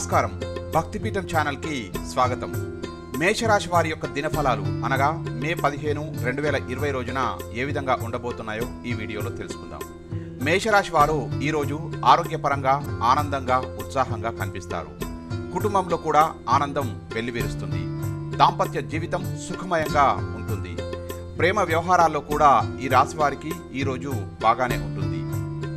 నమస్కారం. భక్తిపీఠం ఛానల్కి స్వాగతం. మేషరాశి వారి యొక్క దినఫలాలు అనగా మే పదిహేను రెండు వేల ఇరవై రోజున ఏ విధంగా ఉండబోతున్నాయో ఈ వీడియోలో తెలుసుకుందాం. మేషరాశి వారు ఈరోజు ఆరోగ్యపరంగా ఆనందంగా ఉత్సాహంగా కనిపిస్తారు. కుటుంబంలో కూడా ఆనందం వెల్లివిరుస్తుంది. దాంపత్య జీవితం సుఖమయంగా ఉంటుంది. ప్రేమ వ్యవహారాల్లో కూడా ఈ రాశి వారికి ఈరోజు బాగానే ఉంటుంది.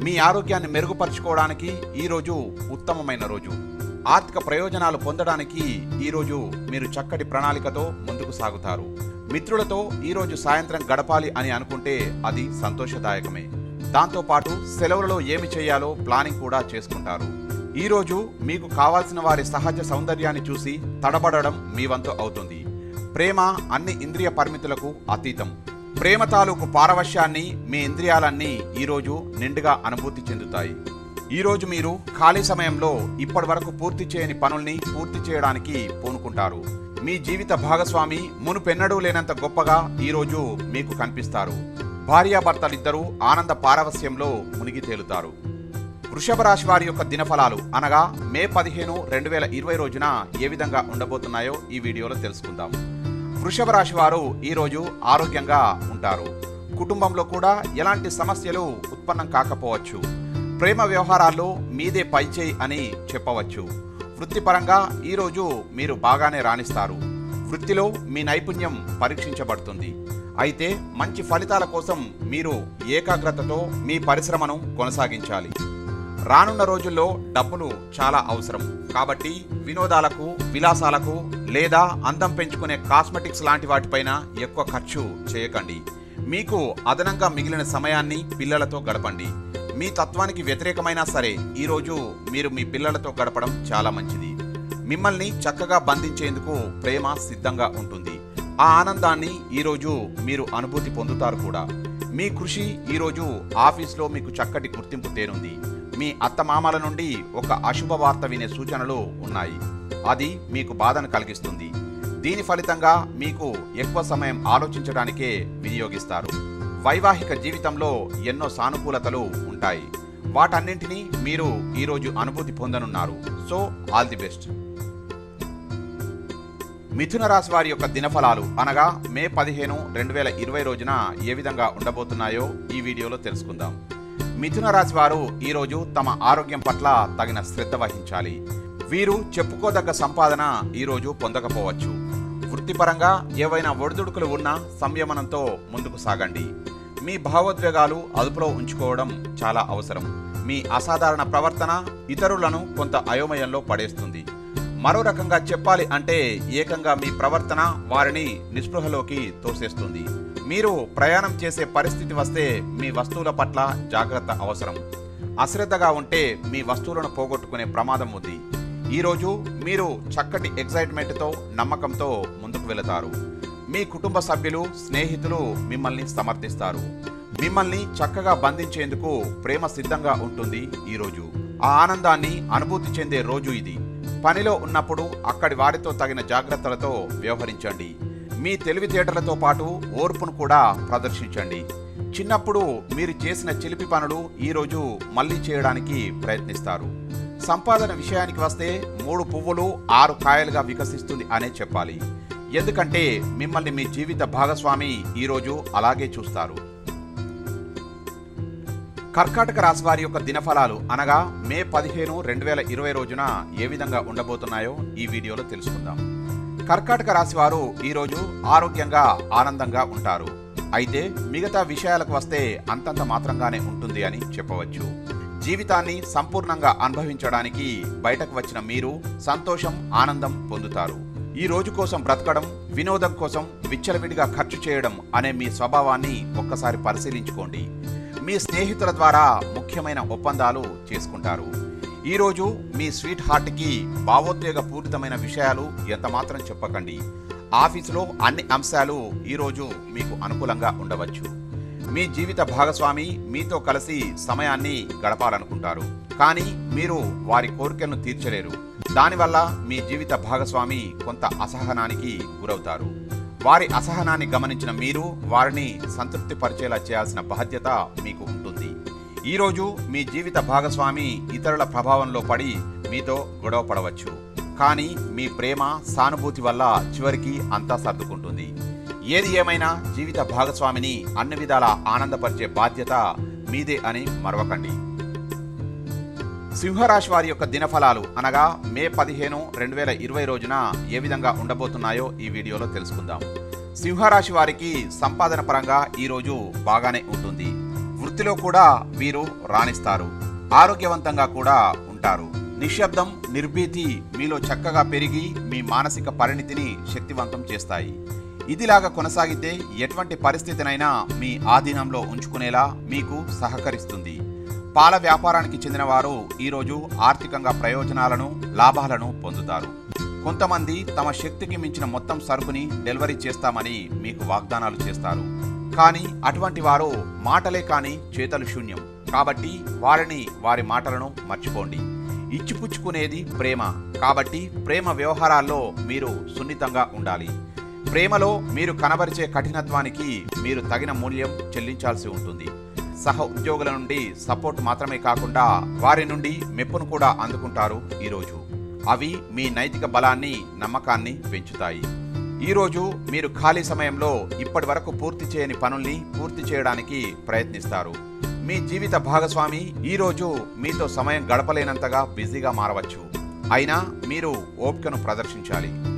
మీ ఆరోగ్యాన్ని మెరుగుపరుచుకోవడానికి ఈరోజు ఉత్తమమైన రోజు. ఆర్థిక ప్రయోజనాలు పొందడానికి ఈరోజు మీరు చక్కటి ప్రణాళికతో ముందుకు సాగుతారు. మిత్రులతో ఈరోజు సాయంత్రం గడపాలి అని అనుకుంటే అది సంతోషదాయకమే. దాంతోపాటు సెలవులలో ఏమి చేయాలో ప్లానింగ్ కూడా చేసుకుంటారు. ఈరోజు మీకు కావాల్సిన వారి సహజ సౌందర్యాన్ని చూసి తడబడడం మీ వంతు అవుతుంది. ప్రేమ అన్ని ఇంద్రియ పరిమితులకు అతీతం. ప్రేమ తాలూకు పారవశ్యాన్ని మీ ఇంద్రియాలన్నీ ఈరోజు నిండుగా అనుభూతి చెందుతాయి. ఈరోజు మీరు ఖాళీ సమయంలో ఇప్పటి వరకు పూర్తి చేయని పనుల్ని పూర్తి చేయడానికి పూనుకుంటారు. మీ జీవిత భాగస్వామి మునుపెన్నడూ లేనంత గొప్పగా ఈరోజు మీకు కనిపిస్తారు. భార్యాభర్తలిద్దరూ ఆనంద పారవస్యంలో మునిగి తేలుతారు. వృషభ రాశి వారి యొక్క దినఫలాలు అనగా మే పదిహేను రెండు వేల ఇరవై రోజున ఏ విధంగా ఉండబోతున్నాయో ఈ వీడియోలో తెలుసుకుందాం. వృషభ రాశి వారు ఈరోజు ఆరోగ్యంగా ఉంటారు. కుటుంబంలో కూడా ఎలాంటి సమస్యలు ఉత్పన్నం కాకపోవచ్చు. ప్రేమ వ్యవహారాల్లో మీదే పైచేయి అని చెప్పవచ్చు. వృత్తిపరంగా ఈరోజు మీరు బాగానే రాణిస్తారు. వృత్తిలో మీ నైపుణ్యం పరీక్షించబడుతుంది. అయితే మంచి ఫలితాల కోసం మీరు ఏకాగ్రతతో మీ పరిశ్రమను కొనసాగించాలి. రానున్న రోజుల్లో డబ్బులు చాలా అవసరం. కాబట్టి వినోదాలకు విలాసాలకు లేదా అందం పెంచుకునే కాస్మెటిక్స్ లాంటి వాటిపైన ఎక్కువ ఖర్చు చేయకండి. మీకు అదనంగా మిగిలిన సమయాన్ని పిల్లలతో గడపండి. మీ తత్వానికి వ్యతిరేకమైనా సరే ఈరోజు మీరు మీ పిల్లలతో గడపడం చాలా మంచిది. మిమ్మల్ని చక్కగా బంధించేందుకు ప్రేమ సిద్ధంగా ఉంటుంది. ఆ ఆనందాన్ని ఈరోజు మీరు అనుభూతి పొందుతారు కూడా. మీ కృషి ఈరోజు ఆఫీస్లో మీకు చక్కటి గుర్తింపు తేనుంది. మీ అత్తమామల నుండి ఒక అశుభ వార్త వినే సూచనలు ఉన్నాయి. అది మీకు బాధను కలిగిస్తుంది. దీని ఫలితంగా మీకు ఎక్కువ సమయం ఆలోచించడానికే వినియోగిస్తారు. వైవాహిక జీవితంలో ఎన్నో సానుకూలతలు ఉంటాయి. వాటన్నింటినీ మీరు ఈరోజు అనుభూతి పొందనున్నారు. So all the best. మిథున రాశి వారి యొక్క దినఫలాలు అనగా మే పదిహేను రెండు వేల ఇరవై రోజున ఏ విధంగా ఉండబోతున్నాయో ఈ వీడియోలో తెలుసుకుందాం. మిథున రాశి వారు ఈరోజు తమ ఆరోగ్యం పట్ల తగిన శ్రద్ధ వహించాలి. వీరు చెప్పుకోదగ్గ సంపాదన ఈరోజు పొందకపోవచ్చు. వృత్తిపరంగా ఏవైనా ఒడిదుడుకులు ఉన్నా సంయమనంతో ముందుకు సాగండి. మీ భావోద్వేగాలు అదుపులో ఉంచుకోవడం చాలా అవసరం. మీ అసాధారణ ప్రవర్తన ఇతరులను కొంత అయోమయంలో పడేస్తుంది. మరో రకంగా చెప్పాలి అంటే ఏకంగా మీ ప్రవర్తన వారిని నిస్పృహలోకి తోసేస్తుంది. మీరు ప్రయాణం చేసే పరిస్థితి వస్తే మీ వస్తువుల పట్ల జాగ్రత్త అవసరం. అశ్రద్ధగా ఉంటే మీ వస్తువులను పోగొట్టుకునే ప్రమాదం ఉంది. ఈరోజు మీరు చక్కటి ఎగ్జైట్మెంట్తో నమ్మకంతో ముందుకు వెళతారు. మీ కుటుంబ సభ్యులు స్నేహితులు మిమ్మల్ని సమర్థిస్తారు. మిమ్మల్ని చక్కగా బంధించేందుకు ప్రేమ సిద్ధంగా ఉంటుంది ఈరోజు ఆ ఆనందాన్ని అనుభూతి చెందే రోజు ఇది. పనిలో ఉన్నప్పుడు అక్కడి వారితో తగిన జాగ్రత్తలతో వ్యవహరించండి. మీ తెలివితేటలతో పాటు ఓర్పును కూడా ప్రదర్శించండి. చిన్నప్పుడు మీరు చేసిన చిలిపి పనులు ఈరోజు మళ్ళీ చేయడానికి ప్రయత్నిస్తారు. సంపాదన విషయానికి వస్తే మూడు పువ్వులు ఆరు కాయలుగా వికసిస్తుంది అనే చెప్పాలి. ఎందుకంటే మిమ్మల్ని మీ జీవిత భాగస్వామి ఈరోజు అలాగే చూస్తారు. కర్కాటక రాశి వారి యొక్క దినఫలాలు అనగా మే పదిహేను రెండు వేల ఇరవై రోజున ఏ విధంగా ఉండబోతున్నాయో ఈ వీడియోలో తెలుసుకుందాం. కర్కాటక రాశి వారు ఈరోజు ఆరోగ్యంగా ఆనందంగా ఉంటారు. అయితే మిగతా విషయాలకు వస్తే అంతంత మాత్రంగానే ఉంటుంది అని చెప్పవచ్చు. జీవితాన్ని సంపూర్ణంగా అనుభవించడానికి బయటకు వచ్చిన మీరు సంతోషం ఆనందం పొందుతారు. ఈ రోజు కోసం బ్రతకడం వినోదం కోసం విచ్చలవిడిగా ఖర్చు చేయడం అనే మీ స్వభావాన్ని ఒక్కసారి పరిశీలించుకోండి. మీ స్నేహితుల ద్వారా ముఖ్యమైన ఒప్పందాలు చేసుకుంటారు. ఈరోజు మీ స్వీట్ హార్ట్కి భావోద్వేగ పూరితమైన విషయాలు ఎంతమాత్రం చెప్పకండి. ఆఫీసులో అన్ని అంశాలు ఈరోజు మీకు అనుకూలంగా ఉండవచ్చు. మీ జీవిత భాగస్వామి మీతో కలిసి సమయాన్ని గడపాలనుకుంటారు. కానీ మీరు వారి కోరికలను తీర్చలేరు. దానివల్ల మీ జీవిత భాగస్వామి కొంత అసహనానికి గురవుతారు. వారి అసహనాన్ని గమనించిన మీరు వారిని సంతృప్తిపరిచేలా చేయాల్సిన బాధ్యత మీకు ఉంటుంది. ఈరోజు మీ జీవిత భాగస్వామి ఇతరుల ప్రభావంలో పడి మీతో గొడవ పడవచ్చు. కానీ మీ ప్రేమ సానుభూతి వల్ల చివరికి అంతా సర్దుకుంటుంది. ఏది ఏమైనా జీవిత భాగస్వామిని అన్ని విధాలా ఆనందపరిచే బాధ్యత మీదే అని మరవకండి. సింహరాశి వారి యొక్క దినఫలాలు అనగా మే పదిహేను రెండు వేల ఇరవై రోజున ఏ విధంగా ఉండబోతున్నాయో ఈ వీడియోలో తెలుసుకుందాం. సింహరాశి వారికి సంపాదన పరంగా ఈ రోజు బాగానే ఉంటుంది. వృత్తిలో కూడా వీరు రాణిస్తారు. ఆరోగ్యవంతంగా కూడా ఉంటారు. నిశ్శబ్దం నిర్భీతి మీలో చక్కగా పెరిగి మీ మానసిక పరిణితిని శక్తివంతం చేస్తాయి. ఇదిలాగా కొనసాగితే ఎటువంటి పరిస్థితినైనా మీ ఆధీనంలో ఉంచుకునేలా మీకు సహకరిస్తుంది. పాల వ్యాపారానికి చెందిన వారు ఈరోజు ఆర్థికంగా ప్రయోజనాలను లాభాలను పొందుతారు. కొంతమంది తమ శక్తికి మించిన మొత్తం సరుకుని డెలివరీ చేస్తామని మీకు వాగ్దానాలు చేస్తారు. కానీ అటువంటి వారు మాటలే కాని చేతలు శూన్యం. కాబట్టి వారిని వారి మాటలను మర్చిపోండి. ఇచ్చిపుచ్చుకునేది ప్రేమ. కాబట్టి ప్రేమ వ్యవహారాల్లో మీరు సున్నితంగా ఉండాలి. ప్రేమలో మీరు కనబరిచే కఠినత్వానికి మీరు తగిన మూల్యం చెల్లించాల్సి ఉంటుంది. సహ ఉద్యోగుల నుండి సపోర్ట్ మాత్రమే కాకుండా వారి నుండి మెప్పును కూడా అందుకుంటారు ఈరోజు. అవి మీ నైతిక బలాన్ని నమ్మకాన్ని పెంచుతాయి. ఈరోజు మీరు ఖాళీ సమయంలో ఇప్పటి వరకు పూర్తి చేయని పనుల్ని పూర్తి చేయడానికి ప్రయత్నిస్తారు. మీ జీవిత భాగస్వామి ఈరోజు మీతో సమయం గడపలేనంతగా బిజీగా మారవచ్చు. అయినా మీరు ఓపికను ప్రదర్శించాలి.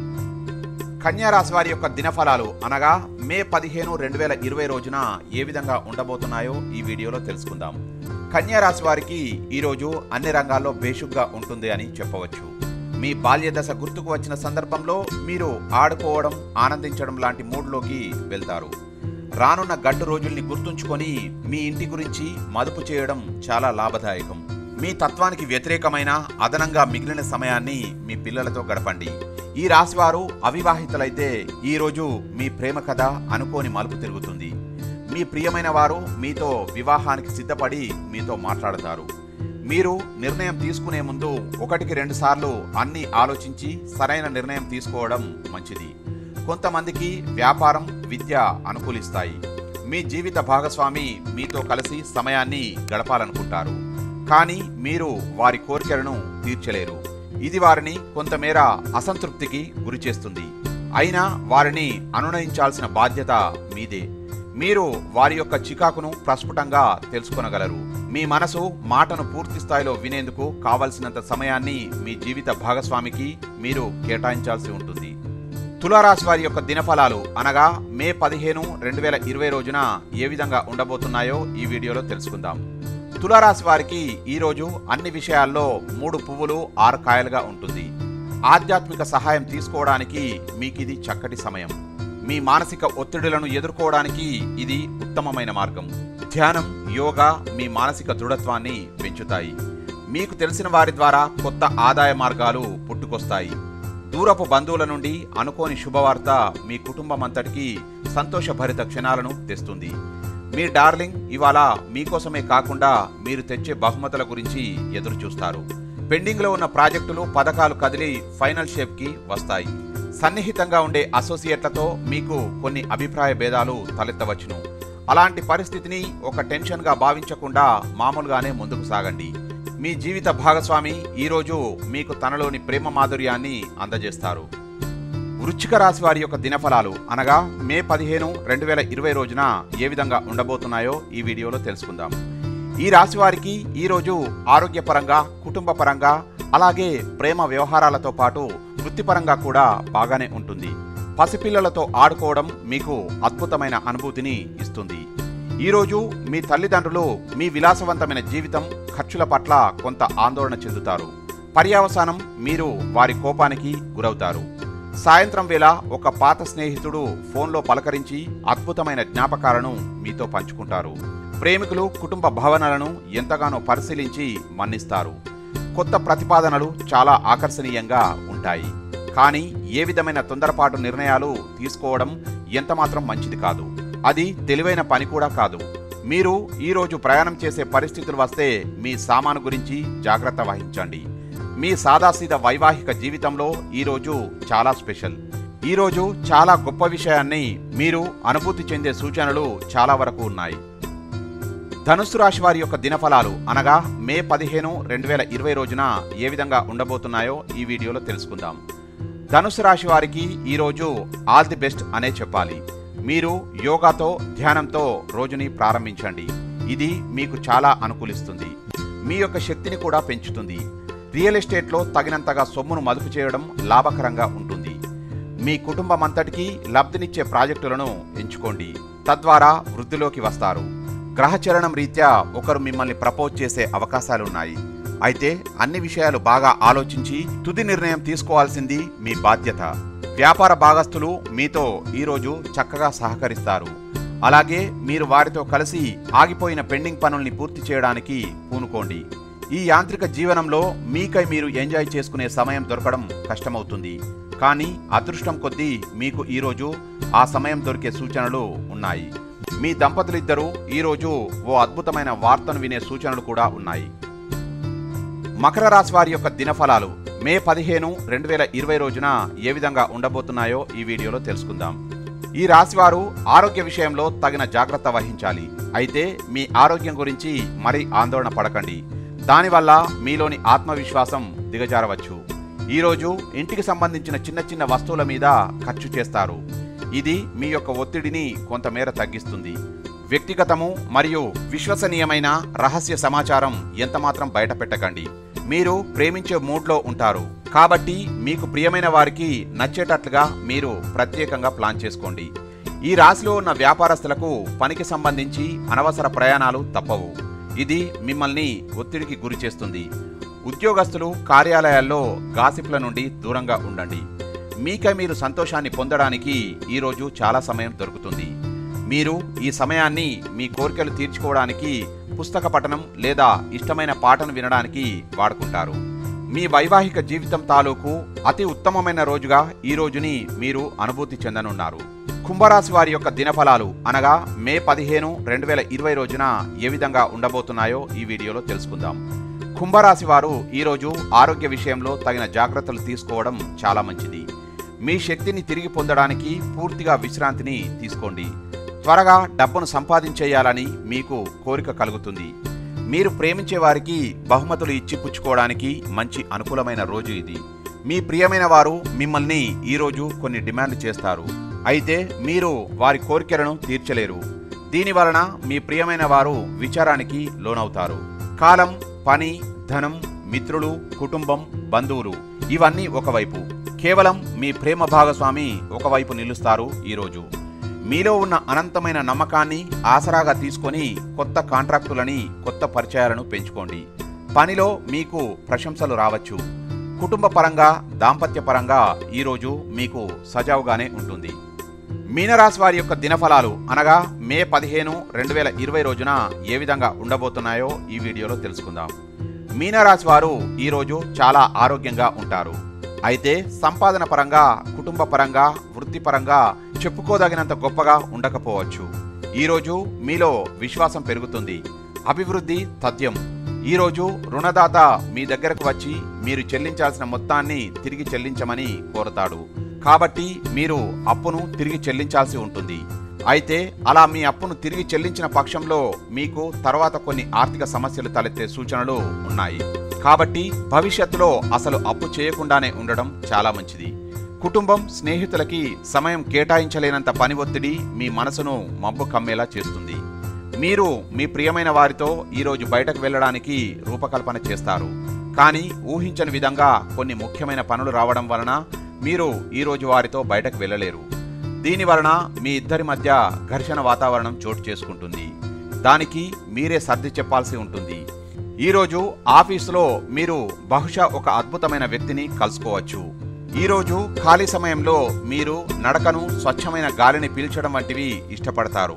కన్యారాశి వారి యొక్క దినఫలాలు అనగా మే పదిహేను రెండు వేల ఇరవై రోజున ఏ విధంగా ఉండబోతున్నాయో ఈ వీడియోలో తెలుసుకుందాం. కన్యారాశి వారికి ఈరోజు అన్ని రంగాల్లో బేషుగ్గా ఉంటుంది అని చెప్పవచ్చు. మీ బాల్య దశ గుర్తుకు వచ్చిన సందర్భంలో మీరు ఆడుకోవడం ఆనందించడం లాంటి మూడ్లోకి వెళ్తారు. రానున్న గడ్డు రోజుల్ని గుర్తుంచుకొని మీ ఇంటి గురించి మదుపు చేయడం చాలా లాభదాయకం. మీ తత్వానికి వ్యతిరేకమైన అదనంగా మిగిలిన సమయాన్ని మీ పిల్లలతో గడపండి. ఈ రాశివారు అవివాహితులైతే ఈరోజు మీ ప్రేమ కథ అనుకోని మలుపు తిరుగుతుంది. మీ ప్రియమైన వారు మీతో వివాహానికి సిద్ధపడి మీతో మాట్లాడతారు. మీరు నిర్ణయం తీసుకునే ముందు ఒకటికి రెండు సార్లు అన్ని ఆలోచించి సరైన నిర్ణయం తీసుకోవడం మంచిది. కొంతమందికి వ్యాపారం విద్య అనుకూలిస్తాయి. మీ జీవిత భాగస్వామి మీతో కలిసి సమయాన్ని గడపాలనుకుంటారు. కానీ మీరు వారి కోరికలను తీర్చలేరు. ఇది వారిని కొంతమేర అసంతృప్తికి గురిచేస్తుంది అయినా వారిని అనునయించాల్సిన బాధ్యత మీదే. మీరు వారి యొక్క చికాకును ప్రస్ఫుటంగా తెలుసుకొనగలరు. మీ మనసు మాటను పూర్తి స్థాయిలో వినేందుకు కావలసినంత సమయాన్ని మీ జీవిత భాగస్వామికి మీరు కేటాయించాల్సి ఉంటుంది. తులారాశి వారి యొక్క దినఫలాలు అనగా మే పదిహేను రెండు వేల ఇరవై రోజున ఏ విధంగా ఉండబోతున్నాయో ఈ వీడియోలో తెలుసుకుందాం. తులారాశి వారికి ఈరోజు అన్ని విషయాల్లో మూడు పువ్వులు ఆరు కాయలుగా ఉంటుంది. ఆధ్యాత్మిక సహాయం తీసుకోవడానికి మీకు ఇది చక్కటి సమయం. మీ మానసిక ఒత్తిడులను ఎదుర్కోవడానికి ఇది ఉత్తమమైన మార్గం. ధ్యానం యోగా మీ మానసిక దృఢత్వాన్ని పెంచుతాయి. మీకు తెలిసిన వారి ద్వారా కొత్త ఆదాయ మార్గాలు పుట్టుకొస్తాయి. దూరపు బంధువుల నుండి అనుకోని శుభవార్త మీ కుటుంబం అంతటికీ సంతోషభరిత క్షణాలను తెస్తుంది. మీ డార్లింగ్ ఇవాళ మీకోసమే కాకుండా మీరు తెచ్చే బహుమతుల గురించి ఎదురు చూస్తారు పెండింగ్లో ఉన్న ప్రాజెక్టులు పథకాలు కదిలి ఫైనల్ షేప్కి వస్తాయి. సన్నిహితంగా ఉండే అసోసియేట్లతో మీకు కొన్ని అభిప్రాయ భేదాలు తలెత్తవచ్చును. అలాంటి పరిస్థితిని ఒక టెన్షన్గా భావించకుండా మామూలుగానే ముందుకు సాగండి. మీ జీవిత భాగస్వామి ఈరోజు మీకు తనలోని ప్రేమ మాధుర్యాన్ని అందజేస్తారు. వృశ్చిక రాశి వారి యొక్క దినఫలాలు అనగా మే పదిహేను రెండు వేల ఇరవై రోజున ఏ విధంగా ఉండబోతున్నాయో ఈ వీడియోలో తెలుసుకుందాం. ఈ రాశి వారికి ఈరోజు ఆరోగ్యపరంగా కుటుంబ పరంగా అలాగే ప్రేమ వ్యవహారాలతో పాటు వృత్తిపరంగా కూడా బాగానే ఉంటుంది. పసిపిల్లలతో ఆడుకోవడం మీకు అద్భుతమైన అనుభూతిని ఇస్తుంది. ఈరోజు మీ తల్లిదండ్రులు మీ విలాసవంతమైన జీవితం ఖర్చుల పట్ల కొంత ఆందోళన చెందుతారు. పర్యావసానం మీరు వారి కోపానికి గురవుతారు. సాయంత్రం వేళ ఒక పాత స్నేహితుడు ఫోన్లో పలకరించి అద్భుతమైన జ్ఞాపకాలను మీతో పంచుకుంటారు. ప్రేమికులు కుటుంబ భావనలను ఎంతగానో పరిశీలించి మన్నిస్తారు. కొత్త ప్రతిపాదనలు చాలా ఆకర్షణీయంగా ఉంటాయి. కానీ ఏ విధమైన తొందరపాటు నిర్ణయాలు తీసుకోవడం ఎంతమాత్రం మంచిది కాదు. అది తెలివైన పని కూడా కాదు. మీరు ఈరోజు ప్రయాణం చేసే పరిస్థితులు వస్తే మీ సామాను గురించి జాగ్రత్త వహించండి. మీ సాదాసీద వైవాహిక జీవితంలో ఈరోజు చాలా స్పెషల్. ఈరోజు చాలా గొప్ప విషయాన్ని మీరు అనుభూతి చెందే సూచనలు చాలా వరకు ఉన్నాయి. ధనుస్సు రాశి వారి యొక్క దినఫలాలు అనగా మే పదిహేను రెండు వేల ఇరవై రోజున ఏ విధంగా ఉండబోతున్నాయో ఈ వీడియోలో తెలుసుకుందాం. ధనుసు రాశి వారికి ఈరోజు ఆల్ ది బెస్ట్ అనే చెప్పాలి. మీరు యోగాతో ధ్యానంతో రోజుని ప్రారంభించండి. ఇది మీకు చాలా అనుకూలిస్తుంది. మీ యొక్క శక్తిని కూడా పెంచుతుంది. రియల్ ఎస్టేట్లో తగినంతగా సొమ్మును మదుపు చేయడం లాభకరంగా ఉంటుంది. మీ కుటుంబం అంతటికీ లబ్ధినిచ్చే ప్రాజెక్టులను ఎంచుకోండి. తద్వారా వృద్ధిలోకి వస్తారు. గ్రహచరణం రీత్యా ఒకరు మిమ్మల్ని ప్రపోజ్ చేసే అవకాశాలున్నాయి. అయితే అన్ని విషయాలు బాగా ఆలోచించి తుది నిర్ణయం తీసుకోవాల్సింది మీ బాధ్యత. వ్యాపార భాగస్తులు మీతో ఈరోజు చక్కగా సహకరిస్తారు. అలాగే మీరు వారితో కలిసి ఆగిపోయిన పెండింగ్ పనుల్ని పూర్తి చేయడానికి పూనుకోండి. ఈ యాంత్రిక జీవనంలో మీకై మీరు ఎంజాయ్ చేసుకునే సమయం దొరకడం కష్టమవుతుంది. కానీ అదృష్టం కొద్దీ మీకు ఈరోజు ఆ సమయం దొరికే సూచనలు ఉన్నాయి. మీ దంపతులిద్దరూ ఈరోజు ఓ అద్భుతమైన వార్తను వినే సూచనలు కూడా ఉన్నాయి. మకర రాశి వారి యొక్క దినఫలాలు మే పదిహేను రెండు వేల ఇరవై రోజున ఏ విధంగా ఉండబోతున్నాయో ఈ వీడియోలో తెలుసుకుందాం. ఈ రాశివారు ఆరోగ్య విషయంలో తగిన జాగ్రత్త వహించాలి. అయితే మీ ఆరోగ్యం గురించి మరీ ఆందోళన పడకండి. దానివల్ల మీలోని ఆత్మవిశ్వాసం దిగజారవచ్చు. ఈరోజు ఇంటికి సంబంధించిన చిన్న చిన్న వస్తువుల మీద ఖర్చు చేస్తారు. ఇది మీ యొక్క ఒత్తిడిని కొంతమేర తగ్గిస్తుంది. వ్యక్తిగతము మరియు విశ్వసనీయమైన రహస్య సమాచారం ఎంతమాత్రం బయట పెట్టకండి మీరు ప్రేమించే మూడ్లో ఉంటారు. కాబట్టి మీకు ప్రియమైన వారికి నచ్చేటట్లుగా మీరు ప్రత్యేకంగా ప్లాన్ చేసుకోండి. ఈ రాశిలో ఉన్న వ్యాపారస్తులకు పనికి సంబంధించి అనవసర ప్రయాణాలు తప్పవు. ఇది మిమ్మల్ని ఒత్తిడికి గురి చేస్తుంది. ఉద్యోగస్తులు కార్యాలయాల్లో గాసిప్ల నుండి దూరంగా ఉండండి. మీకై మీరు సంతోషాన్ని పొందడానికి ఈరోజు చాలా సమయం దొరుకుతుంది. మీరు ఈ సమయాన్ని మీ కోరికలు తీర్చుకోవడానికి పుస్తక పఠనం లేదా ఇష్టమైన పాటను వినడానికి వాడుకుంటారు. మీ వైవాహిక జీవితం తాలూకు అతి ఉత్తమమైన రోజుగా ఈ రోజుని మీరు అనుభూతి చెందనున్నారు. కుంభరాశి వారి యొక్క దినఫలాలు అనగా మే పదిహేను రెండు వేల ఇరవై రోజున ఏ విధంగా ఉండబోతున్నాయో ఈ వీడియోలో తెలుసుకుందాం. కుంభరాశి వారు ఈరోజు ఆరోగ్య విషయంలో తగిన జాగ్రత్తలు తీసుకోవడం చాలా మంచిది. మీ శక్తిని తిరిగి పొందడానికి పూర్తిగా విశ్రాంతిని తీసుకోండి. త్వరగా డబ్బును సంపాదించేయాలని మీకు కోరిక కలుగుతుంది. మీరు ప్రేమించే వారికి బహుమతులు ఇచ్చి పుచ్చుకోవడానికి మంచి అనుకూలమైన రోజు ఇది. మీ ప్రియమైన వారు మిమ్మల్ని ఈరోజు కొన్ని డిమాండ్ చేస్తారు. అయితే మీరు వారి కోరికలను తీర్చలేరు. దీని వలన మీ ప్రియమైన వారు విచారానికి లోనవుతారు. కాలం పని ధనం మిత్రులు కుటుంబం బంధువులు ఇవన్నీ ఒకవైపు. కేవలం మీ ప్రేమ భాగస్వామి ఒకవైపు నిలుస్తారు ఈరోజు. మీలో ఉన్న అనంతమైన నమ్మకాన్ని ఆసరాగా తీసుకొని కొత్త కాంట్రాక్టులని కొత్త పరిచయాలను పెంచుకోండి. పనిలో మీకు ప్రశంసలు రావచ్చు. కుటుంబ పరంగా దాంపత్య పరంగా ఈరోజు మీకు సజావుగానే ఉంటుంది. మీనరాశి వారి యొక్క దినఫలాలు అనగా మే పదిహేను రెండు వేల ఇరవై రోజున ఏ విధంగా ఉండబోతున్నాయో ఈ వీడియోలో తెలుసుకుందాం. మీనరాశి వారు ఈరోజు చాలా ఆరోగ్యంగా ఉంటారు. అయితే సంపాదన పరంగా కుటుంబ పరంగా వృత్తిపరంగా చెప్పుకోదగినంత గొప్పగా ఉండకపోవచ్చు. ఈరోజు మీలో విశ్వాసం పెరుగుతుంది. అభివృద్ధి తథ్యం. ఈరోజు రుణదాత మీ దగ్గరకు వచ్చి మీరు చెల్లించాల్సిన మొత్తాన్ని తిరిగి చెల్లించమని కోరతాడు. కాబట్టి మీరు అప్పును తిరిగి చెల్లించాల్సి ఉంటుంది. అయితే అలా మీ అప్పును తిరిగి చెల్లించిన పక్షంలో మీకు తర్వాత కొన్ని ఆర్థిక సమస్యలు తలెత్తే సూచనలు ఉన్నాయి. కాబట్టి భవిష్యత్తులో అసలు అప్పు చేయకుండానే ఉండడం చాలా మంచిది. కుటుంబం స్నేహితులకి సమయం కేటాయించలేనంత పని ఒత్తిడి మీ మనసును మబ్బు కమ్మేలా చేస్తుంది. మీరు మీ ప్రియమైన వారితో ఈరోజు బయటకు వెళ్ళడానికి రూపకల్పన చేస్తారు. కానీ ఊహించని విధంగా కొన్ని ముఖ్యమైన పనులు రావడం వలన మీరు ఈరోజు వారితో బయటకు వెళ్ళలేరు. దీని వలన మీ ఇద్దరి మధ్య ఘర్షణ వాతావరణం చోటు చేసుకుంటుంది. దానికి మీరే సర్ది చెప్పాల్సి ఉంటుంది. ఈరోజు ఆఫీసులో మీరు బహుశా ఒక అద్భుతమైన వ్యక్తిని కలుసుకోవచ్చు. ఈరోజు ఖాళీ సమయంలో మీరు నడకను స్వచ్ఛమైన గాలిని పీల్చడం వంటివి ఇష్టపడతారు.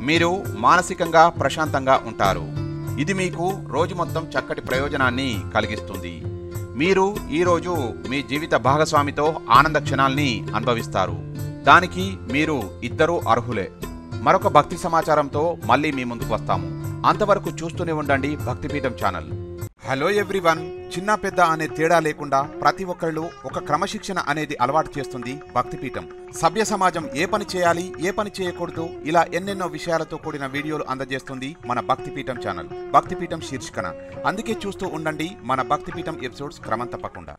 మీరు మానసికంగా ప్రశాంతంగా ఉంటారు. ఇది మీకు రోజు మొత్తం చక్కటి ప్రయోజనాన్ని కలిగిస్తుంది. మీరు ఈరోజు మీ జీవిత భాగస్వామితో ఆనంద క్షణాల్ని అనుభవిస్తారు. దానికి మీరు ఇద్దరూ అర్హులే. మరొక భక్తి సమాచారంతో మళ్ళీ మీ ముందుకు వస్తాము. అంతవరకు చూస్తూనే ఉండండి భక్తిపీఠం ఛానల్. Hello everyone. చిన్న పెద్ద అనే తేడా లేకుండా ప్రతి ఒక్కళ్ళు ఒక క్రమశిక్షణ అనేది అలవాటు చేస్తుంది భక్తిపీఠం. సభ్య సమాజం ఏ పని చేయాలి ఏ పని చేయకూడదు ఇలా ఎన్నెన్నో విషయాలతో కూడిన వీడియోలు అందజేస్తుంది మన భక్తిపీఠం ఛానల్. భక్తిపీఠం శీర్షికన. అందుకే చూస్తూ ఉండండి మన భక్తిపీఠం ఎపిసోడ్స్ క్రమం తప్పకుండా.